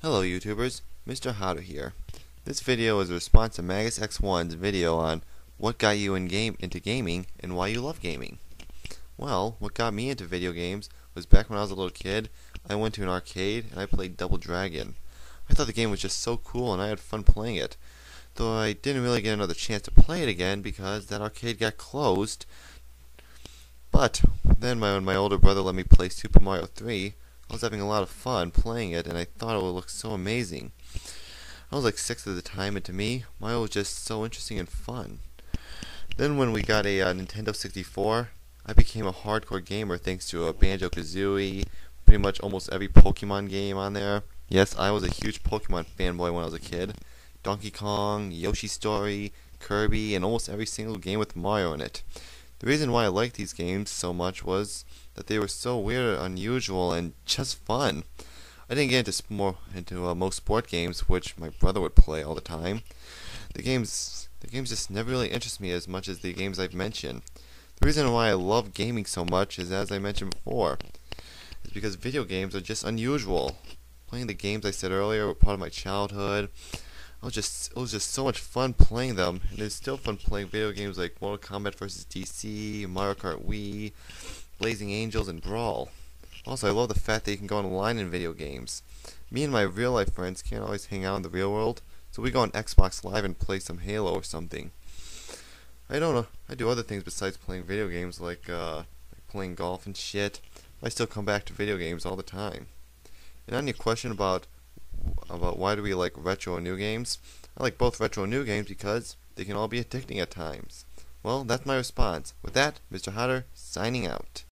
Hello YouTubers, Mr. Hotter here. This video is a response to Magus X1's video on what got you in game into gaming and why you love gaming. Well, what got me into video games was back when I was a little kid, I went to an arcade and I played Double Dragon. I thought the game was just so cool and I had fun playing it. Though I didn't really get another chance to play it again because that arcade got closed. But then my, my older brother let me play Super Mario 3, I was having a lot of fun playing it, and I thought it would look so amazing. I was like six at the time, and to me, Mario was just so interesting and fun. Then when we got a uh, Nintendo 64, I became a hardcore gamer thanks to a Banjo-Kazooie, pretty much almost every Pokemon game on there. Yes, I was a huge Pokemon fanboy when I was a kid. Donkey Kong, Yoshi Story, Kirby, and almost every single game with Mario in it. The reason why I liked these games so much was that they were so weird, unusual, and just fun. I didn't get into more into uh, most sport games, which my brother would play all the time. The games, the games just never really interest me as much as the games I've mentioned. The reason why I love gaming so much is, as I mentioned before, is because video games are just unusual. Playing the games I said earlier were part of my childhood. I was just it was just so much fun playing them, and it's still fun playing video games like Mortal Kombat vs. DC, Mario Kart Wii, Blazing Angels, and Brawl. Also, I love the fact that you can go online in video games. Me and my real life friends can't always hang out in the real world, so we go on Xbox Live and play some Halo or something. I don't know. I do other things besides playing video games, like uh, like playing golf and shit. I still come back to video games all the time. And on your question about about why do we like retro and new games. I like both retro and new games because they can all be addicting at times. Well, that's my response. With that, Mr. Hotter signing out.